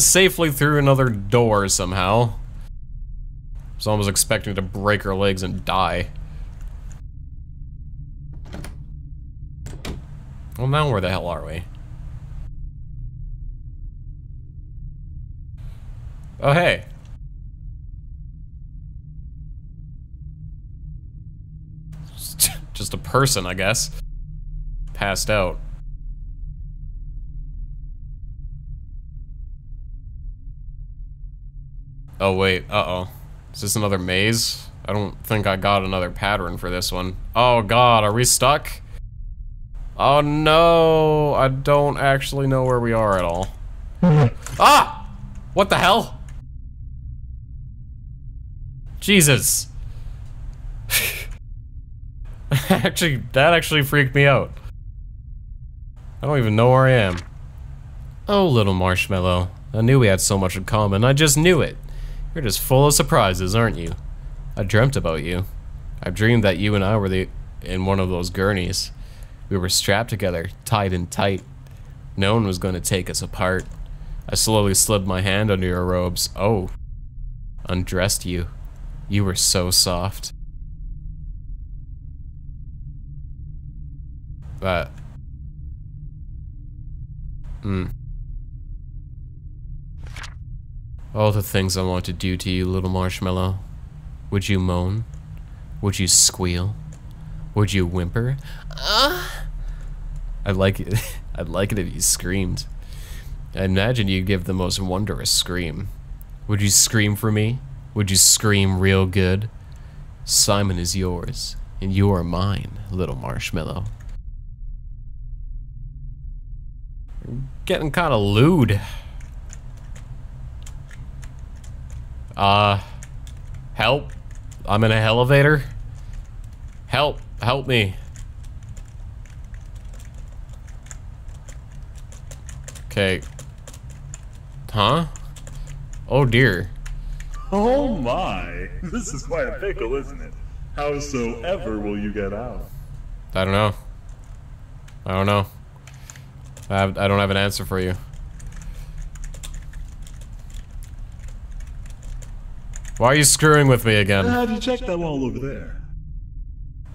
Safely through another door somehow. So I was expecting to break her legs and die. Well, now where the hell are we? Oh, hey. Just a person, I guess. Passed out. Oh, wait. Uh-oh. Is this another maze? I don't think I got another pattern for this one. Oh, God. Are we stuck? Oh, no. I don't actually know where we are at all. ah! What the hell? Jesus. actually, that actually freaked me out. I don't even know where I am. Oh, little marshmallow. I knew we had so much in common. I just knew it. You're just full of surprises, aren't you? I dreamt about you. I dreamed that you and I were the in one of those gurneys. We were strapped together, tied and tight. No one was going to take us apart. I slowly slipped my hand under your robes. Oh. Undressed you. You were so soft. That. Hmm. All the things I want to do to you, little marshmallow. Would you moan? Would you squeal? Would you whimper? Uh. I'd like it. I'd like it if you screamed. I imagine you'd give the most wondrous scream. Would you scream for me? Would you scream real good? Simon is yours, and you are mine, little marshmallow. Getting kind of lewd. Uh, help. I'm in a elevator. Help, help me. Okay. Huh? Oh dear. Oh my! This is quite a pickle, isn't it? Howsoever will you get out? I don't know. I don't know. I, have, I don't have an answer for you. Why are you screwing with me again? How do you check that wall over there?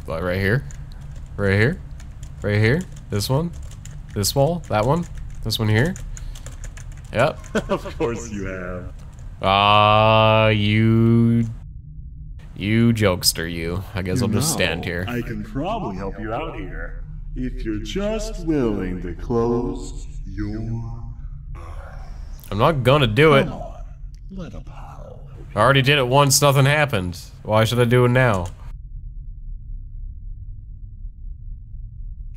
What, right here? Right here? Right here? This one? This wall? That one? This one here? Yep. of course you have. Ah, uh, you... You jokester, you. I guess you I'll just stand here. I can probably help you out here. If you're just willing to close your... I'm not gonna do it. Come On. Let pal. I already did it once, nothing happened. Why should I do it now?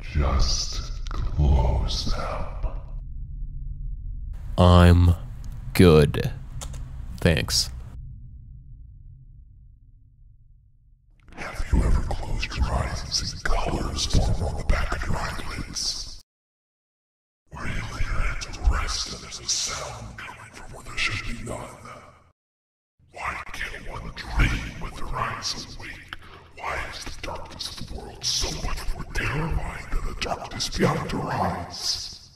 Just close them. I'm good. Thanks. Have you ever closed your eyes and seen colors form on the back of your eyelids? Where you lay your head to rest and there's a sound coming from where there should be none. Why can't one dream with their eyes awake? Why is the darkness of the world so much more terrifying than the darkness beyond our eyes?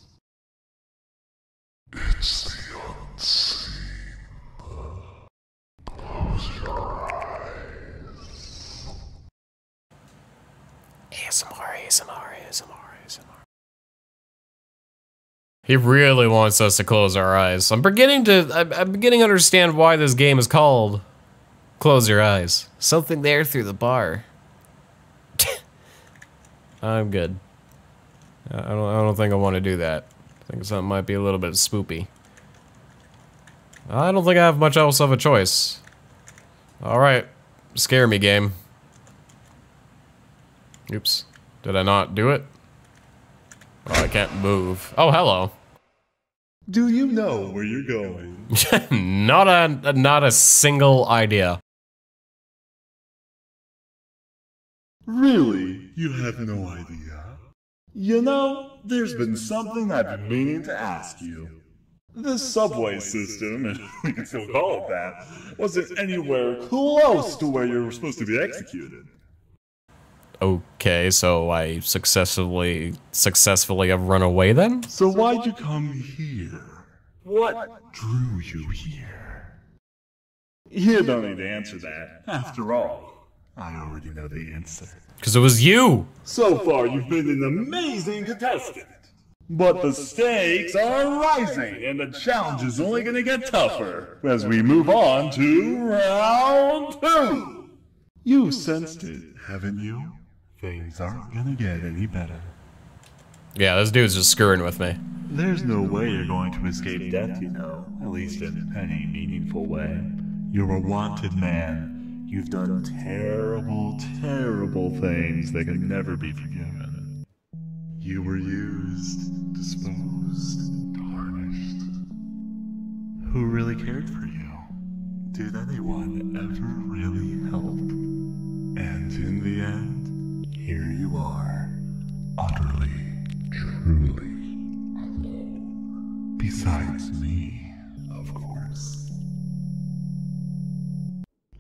It's the unseen. ASMR, ASMR, ASMR, ASMR. He really wants us to close our eyes. I'm beginning to, I'm beginning to understand why this game is called Close Your Eyes. Something there through the bar. I'm good. I don't, I don't think I want to do that. I think something might be a little bit spoopy. I don't think I have much else of a choice. Alright. Scare me, game. Oops. Did I not do it? Oh, I can't move. Oh, hello. Do you know where you're going? not a not a single idea. Really? You have no idea? You know, there's been something I've been meaning to ask you. The subway system, if we can still call it that, wasn't anywhere close to where you were supposed to be executed. Okay, so I successfully successfully have run away then? So why'd you come here? What drew you here? You don't need to answer that. After all, I already know the answer. Because it was you! So far, you've been an amazing contestant. But the stakes are rising, and the challenge is only going to get tougher as we move on to round two. You've sensed it, haven't you? Things aren't going to get any better. Yeah, this dude's just screwing with me. There's no way you're going to escape death, you know, at least in any meaningful way. You're a wanted man. You've done terrible, terrible things that can never be forgiven. You were used, disposed, tarnished. Who really cared for you? Did anyone ever really help? And in the end, here you are,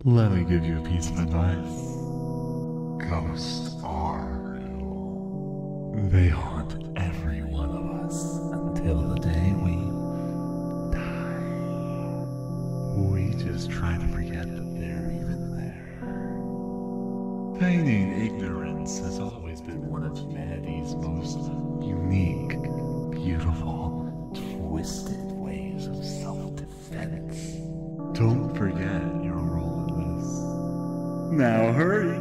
Let me give you a piece of advice. Ghosts are real. They haunt every one of us until the day we die. We just try to forget that they're even there. Feigning ignorance has always been one of humanity's most unique, beautiful, twisted ways of self-defense. Don't forget Now hurry!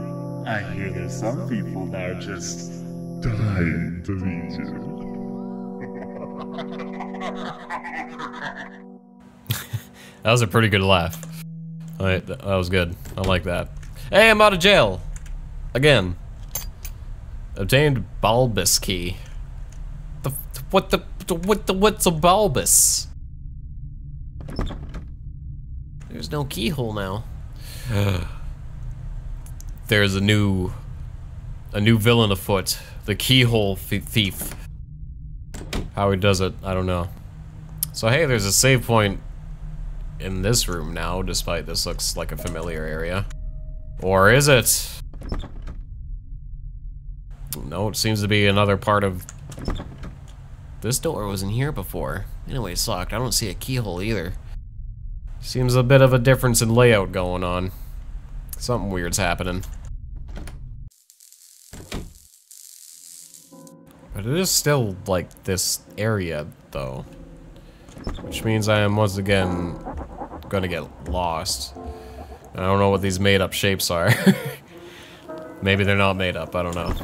I hear there's some people that are just dying to meet you. That was a pretty good laugh. Alright, that was good. I like that. Hey, I'm out of jail! Again. Obtained bulbous key. The what the what the what's a bulbous? There's no keyhole now. There's a new a new villain afoot. The keyhole thief. How he does it, I don't know. So hey, there's a save point in this room now, despite this looks like a familiar area. Or is it? No, it seems to be another part of... This door wasn't here before. Anyway, it's locked. I don't see a keyhole either. Seems a bit of a difference in layout going on. Something weird's happening. But it is still, like, this area, though. Which means I am once again gonna get lost. I don't know what these made-up shapes are. Maybe they're not made up, I don't know.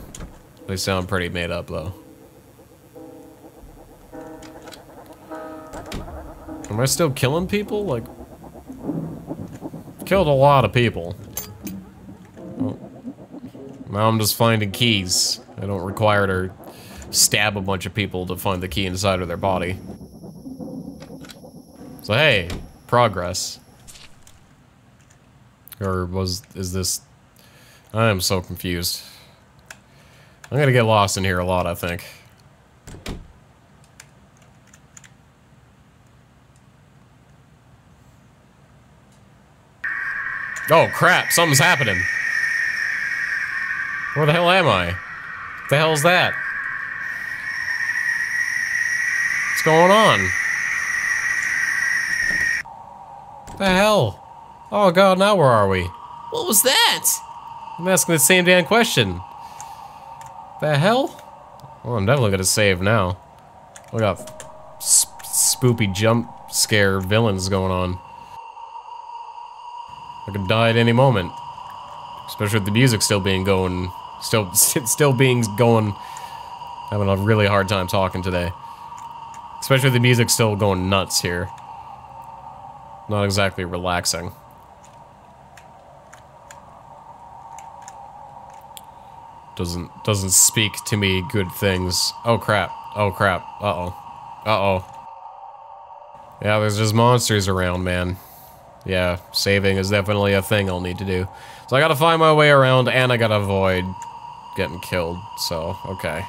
They sound pretty made up, though. Am I still killing people? Like, killed a lot of people. Oh. Now I'm just finding keys. I don't require to stab a bunch of people to find the key inside of their body. So hey, progress. Or was, is this, I am so confused. I'm gonna get lost in here a lot, I think. Oh crap, something's happening. Where the hell am I? What the hell's that? What's going on? The hell? Oh god, now where are we? What was that? I'm asking the same damn question. The hell? Well, I'm definitely gonna save now. We got sp spoopy jump scare villains going on. I could die at any moment. Especially with the music still being going, still, still being going, having a really hard time talking today. Especially the music still going nuts here. Not exactly relaxing. Doesn't doesn't speak to me good things. Oh crap. Oh crap. Uh-oh. Uh-oh. Yeah, there's just monsters around, man. Yeah, saving is definitely a thing I'll need to do. So I gotta find my way around and I gotta avoid getting killed, so, okay.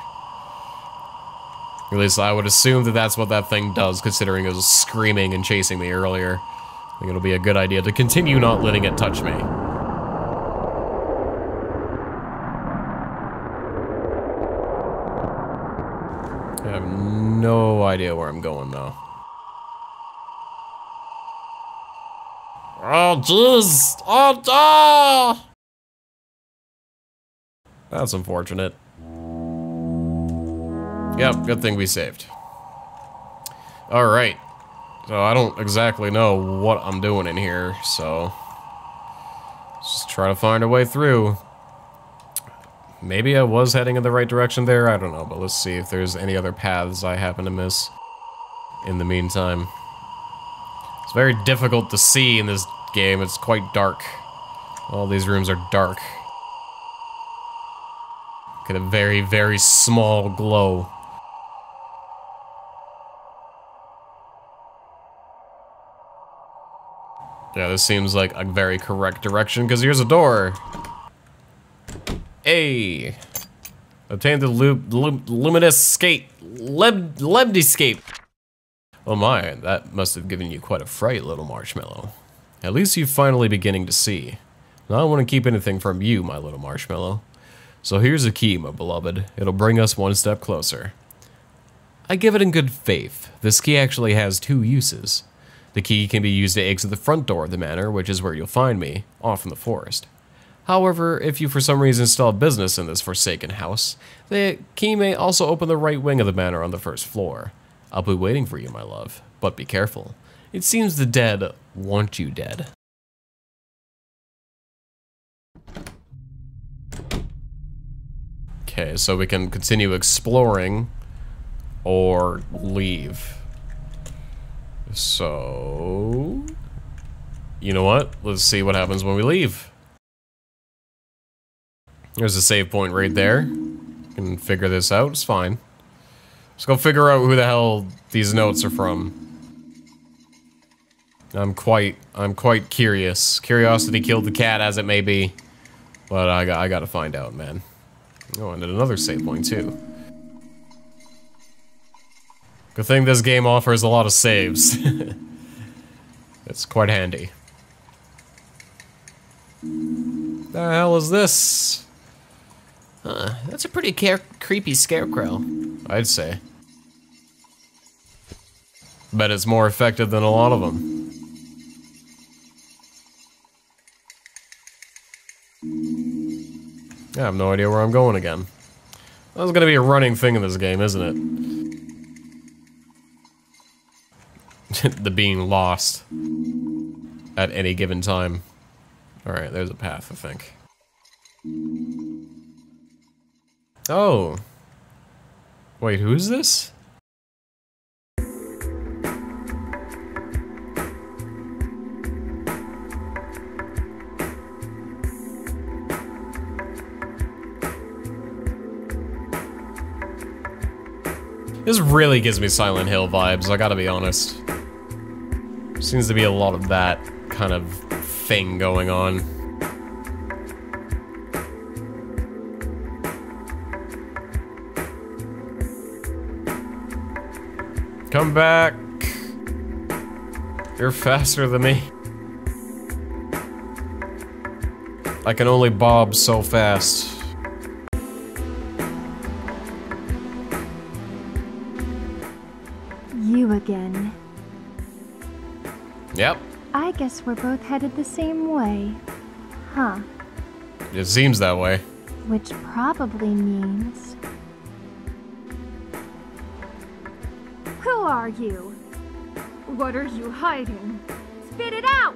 Or at least I would assume that that's what that thing does, considering it was screaming and chasing me earlier. I think it'll be a good idea to continue not letting it touch me. I have no idea where I'm going, though. Oh, jeez! Oh, ah! That's unfortunate. Yep, good thing we saved. Alright. So I don't exactly know what I'm doing in here, so... Just try to find a way through. Maybe I was heading in the right direction there, I don't know, but let's see if there's any other paths I happen to miss in the meantime. It's very difficult to see in this game, it's quite dark. All these rooms are dark. Get a very, very small glow. Yeah, this seems like a very correct direction, because here's a door. Hey! Obtain the lu lu luminous skate. Leb Lebdyscape. Oh my, that must have given you quite a fright, little marshmallow. At least you're finally beginning to see. I don't want to keep anything from you, my little marshmallow. So here's a key, my beloved. It'll bring us one step closer. I give it in good faith. This key actually has two uses. The key can be used to exit the front door of the manor, which is where you'll find me, off in the forest. However, if you for some reason still have business in this forsaken house, the key may also open the right wing of the manor on the first floor. I'll be waiting for you, my love, but be careful. It seems the dead want you dead. Okay, so we can continue exploring or leave. So, you know what? Let's see what happens when we leave. There's a save point right there. Can figure this out, it's fine. Let's go figure out who the hell these notes are from. I'm quite, I'm quite curious. Curiosity killed the cat, as it may be. But I I gotta find out, man. Oh, and another save point, too. Good thing this game offers a lot of saves. it's quite handy. The hell is this? Huh, that's a pretty creepy scarecrow. I'd say. Bet it's more effective than a lot of them. I have no idea where I'm going again. That's gonna be a running thing in this game, isn't it? The being lost at any given time. Alright, there's a path, I think. Oh. Wait, who is this? This really gives me Silent Hill vibes, I gotta be honest. Seems to be a lot of that kind of thing going on. Come back. You're faster than me. I can only bob so fast. Guess we're both headed the same way. Huh. it seems that way. Which probably means. Who are you? What are you hiding? Spit it out!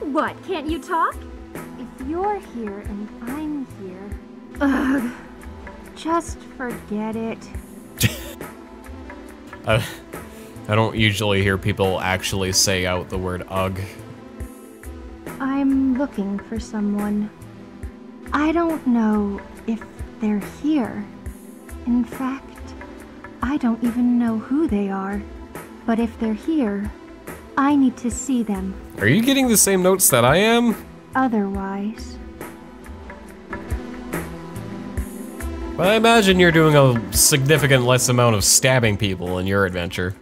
What, can't you talk? If you're here and I'm here. Ugh. Just forget it. I, I don't usually hear people actually say out the word ugh. I'm looking for someone. I don't know if they're here. In fact, I don't even know who they are. But if they're here, I need to see them. Are you getting the same notes that I am? Otherwise, But I imagine you're doing a significant less amount of stabbing people in your adventure.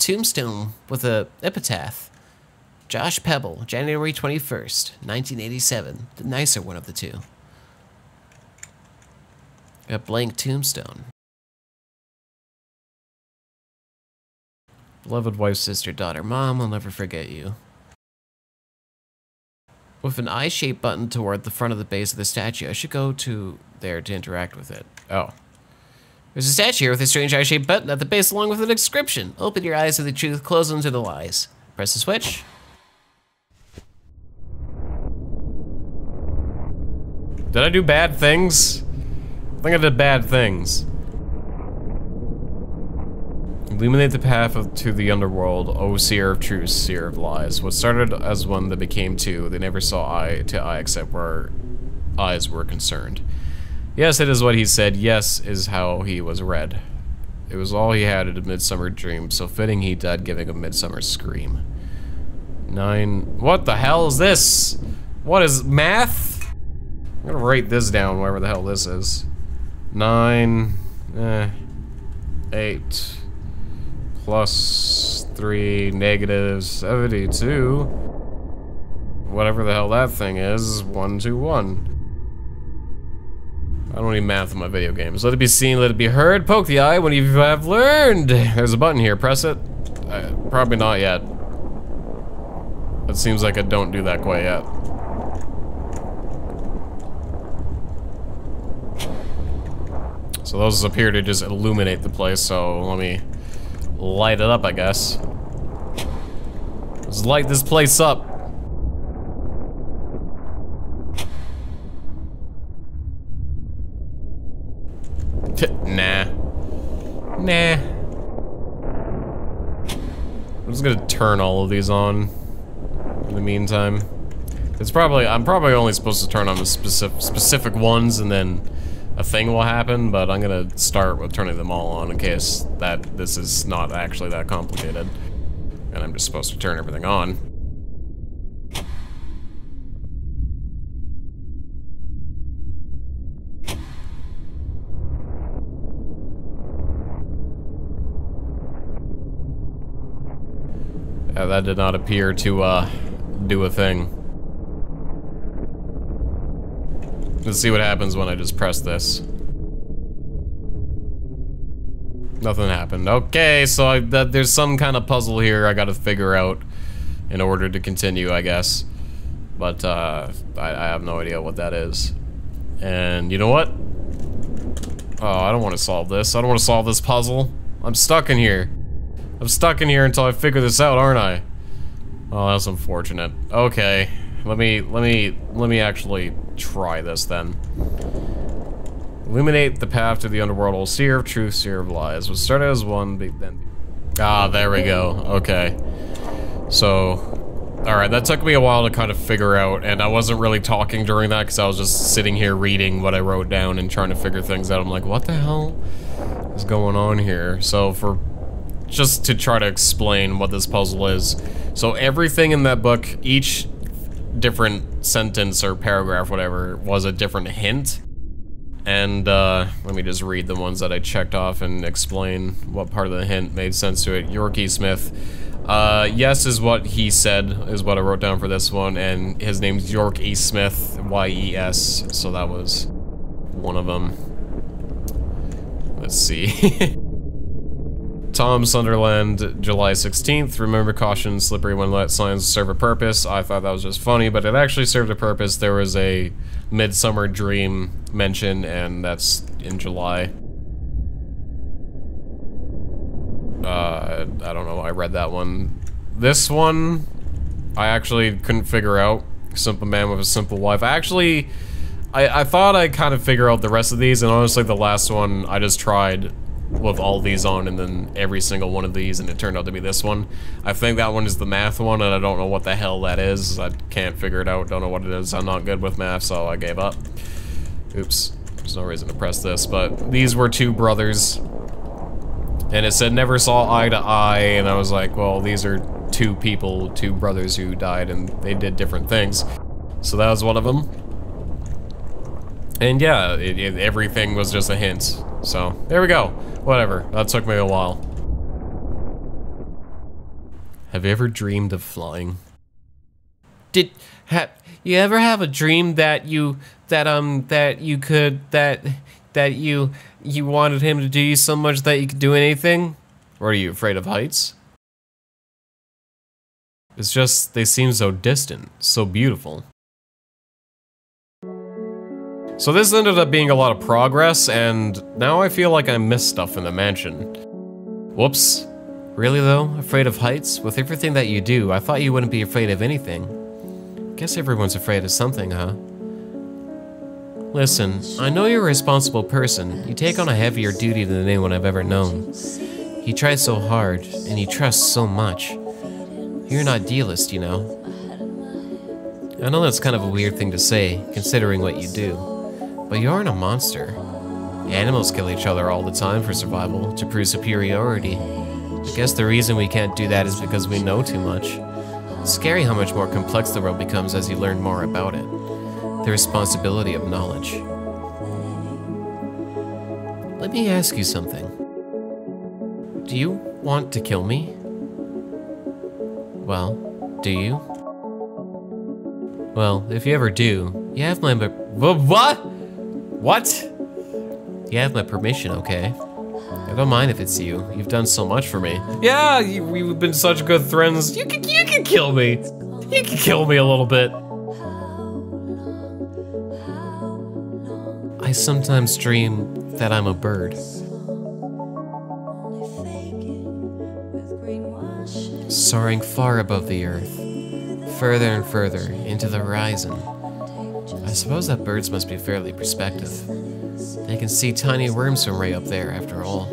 Tombstone with a epitaph. Josh Pebble, January 21st, 1987. The nicer one of the two. A blank tombstone. Beloved wife, sister, daughter, mom, I'll never forget you. With an eye-shaped button toward the front of the base of the statue, I should go to there to interact with it. Oh. There's a statue here with a strange eye-shaped button at the base along with an inscription. Open your eyes to the truth, close them to the lies. Press the switch. Did I do bad things? I think I did bad things. Illuminate the path of, to the underworld, O seer of truth, seer of lies. What started as one that became two, they never saw eye to eye except where eyes were concerned. Yes, it is what he said. Yes, is how he was read. It was all he had at a midsummer dream, so fitting he died giving a midsummer scream. Nine. What the hell is this? What is math? I'm gonna write this down, whatever the hell this is. Nine. Eh. Eight. Plus three negative 72. Whatever the hell that thing is. One, two, one. I don't need math in my video games. Let it be seen, let it be heard. Poke the eye when you have learned. There's a button here. Press it. Uh, probably not yet. It seems like I don't do that quite yet. So those appear to just illuminate the place, so let me light it up, I guess. Let's light this place up. Nah. Nah. I'm just gonna turn all of these on in the meantime. It's probably, I'm probably only supposed to turn on the specific, specific ones and then a thing will happen, but I'm gonna start with turning them all on in case that this is not actually that complicated. And I'm just supposed to turn everything on. Yeah, that did not appear to uh, do a thing. Let's see what happens when I just press this. Nothing happened. Okay, so I, that, there's some kind of puzzle here I gotta figure out in order to continue, I guess. But uh, I, I have no idea what that is. And you know what? Oh, I don't want to solve this. I don't want to solve this puzzle. I'm stuck in here. I'm stuck in here until I figure this out, aren't I? Oh, that's unfortunate. Okay, let me let me let me actually try this then. Illuminate the path to the underworld, old seer of truth, seer of lies. Was started as one, then. Ah, there we go. Okay. So, Alright, that took me a while to kind of figure out, and I wasn't really talking during that because I was just sitting here reading what I wrote down and trying to figure things out. I'm like, what the hell is going on here? So for, just to try to explain what this puzzle is. So everything in that book, each different sentence or paragraph, whatever, was a different hint. And uh, let me just read the ones that I checked off and explain what part of the hint made sense to it. Yorkie Smith. Uh, yes is what he said, is what I wrote down for this one, and his name's York E. Smith, Y-E-S, so that was one of them. Let's see. Tom Sunderland, July 16th. Remember caution, slippery when let signs serve a purpose. I thought that was just funny, but it actually served a purpose. There was a Midsummer Dream mention, and that's in July. Uh, I don't know, I read that one. This one, I actually couldn't figure out. Simple man with a simple wife. I actually, I, I thought I kind of figure out the rest of these, and honestly the last one, I just tried with all these on and then every single one of these and it turned out to be this one. I think that one is the math one and I don't know what the hell that is. I can't figure it out, don't know what it is. I'm not good with math so I gave up. Oops, there's no reason to press this, but these were two brothers and it said never saw eye to eye and I was like, well these are two people, two brothers who died and they did different things. So that was one of them. And yeah, it, it, everything was just a hint. So, there we go. Whatever. That took me a while. Have you ever dreamed of flying? Did have you ever have a dream that you that um that you could that that you you wanted him to do you so much that you could do anything? Or are you afraid of heights? It's just, they seem so distant, so beautiful. So this ended up being a lot of progress, and now I feel like I missed stuff in the mansion. Whoops. Really though? Afraid of heights? With everything that you do, I thought you wouldn't be afraid of anything. Guess everyone's afraid of something, huh? Listen, I know you're a responsible person. You take on a heavier duty than anyone I've ever known. You try so hard, and you trust so much. You're an idealist, you know. I know that's kind of a weird thing to say, considering what you do, but you aren't a monster. Animals kill each other all the time for survival, to prove superiority. I guess the reason we can't do that is because we know too much. It's scary how much more complex the world becomes as you learn more about it. The responsibility of knowledge. Let me ask you something. Do you want to kill me? Well, do you? Well, if you ever do, you have my. Wh- What? What? You have my permission, okay? I don't mind if it's you. You've done so much for me. Yeah, you, we've been such good friends. You can, you can kill me. You can kill me a little bit. I sometimes dream that I'm a bird, soaring far above the earth, further and further into the horizon. I suppose that birds must be fairly perspective. They can see tiny worms from way up there, after all.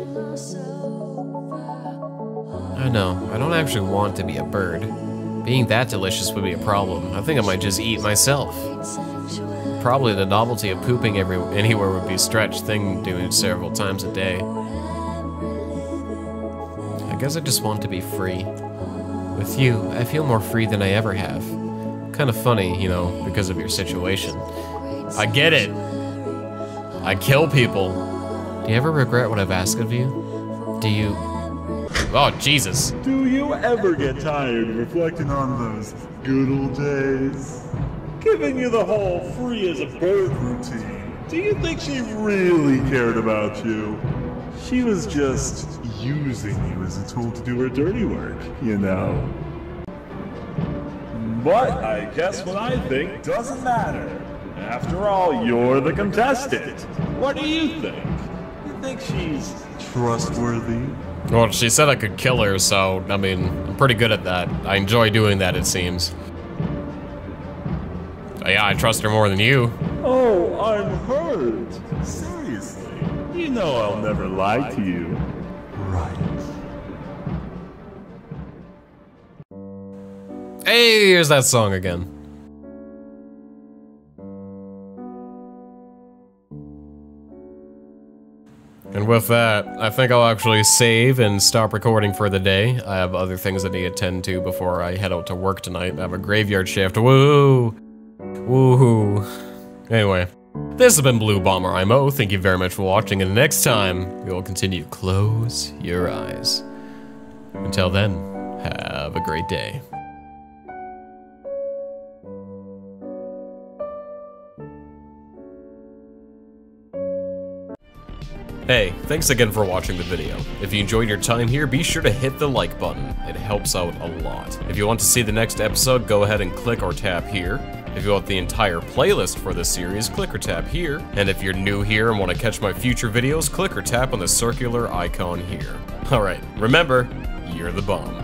I know, I don't actually want to be a bird. Being that delicious would be a problem. I think I might just eat myself. Probably the novelty of pooping every, anywhere would be a stretch thing doing several times a day. I guess I just want to be free. With you, I feel more free than I ever have. Kind of funny, you know, because of your situation. I get it. I kill people. Do you ever regret what I've asked of you? Do you... Oh, Jesus. Do you ever get tired reflecting on those good old days? Giving you the whole free as a bird routine. Do you think she really cared about you? She was just using you as a tool to do her dirty work, you know? But I guess what I think doesn't matter. After all, you're the contestant. What do you think? You think she's trustworthy? Well, she said I could kill her, so, I mean, I'm pretty good at that. I enjoy doing that, it seems. Uh, Yeah, I trust her more than you. Oh, I'm hurt. Seriously. You know I'll never lie to you. Right. Hey, here's that song again. And with that, I think I'll actually save and stop recording for the day. I have other things I need to attend to before I head out to work tonight. I have a graveyard shift. Woo! Woohoo. Anyway, this has been Bluebomberimo. Thank you very much for watching, and next time, we will continue Close Your Eyes. Until then, have a great day. Hey, thanks again for watching the video. If you enjoyed your time here, be sure to hit the like button. It helps out a lot. If you want to see the next episode, go ahead and click or tap here. If you want the entire playlist for this series, click or tap here. And if you're new here and want to catch my future videos, click or tap on the circular icon here. Alright, remember, you're the bomb.